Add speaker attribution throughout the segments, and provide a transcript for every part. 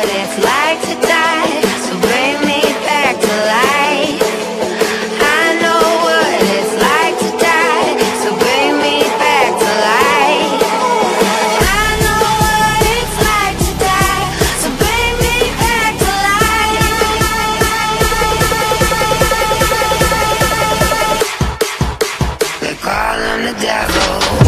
Speaker 1: what it's like to die, so bring me back to life. I know what it's like to die, so bring me back to life. I know what it's like to die, so bring me back to life. They call him the devil.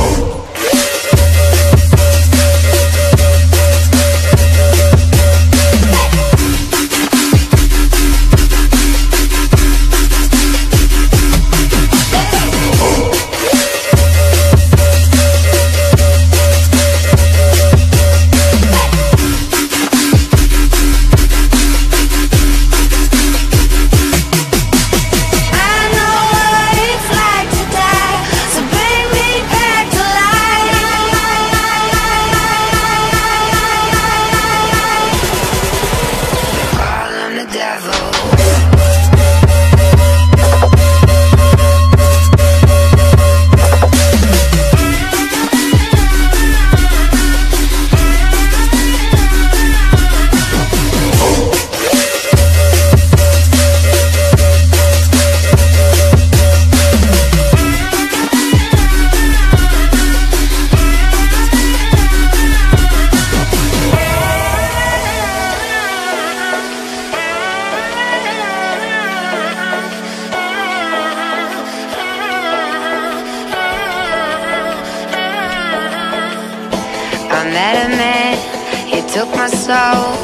Speaker 1: I met a man, he took my soul.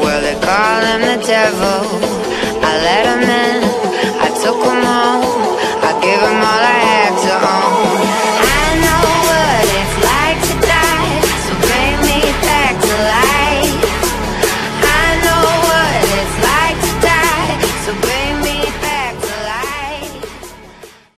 Speaker 1: Well, they call him the devil.